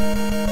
Bye.